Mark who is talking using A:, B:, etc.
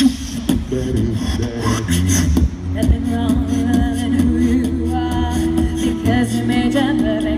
A: Nothing wrong with who you are because you made up perfect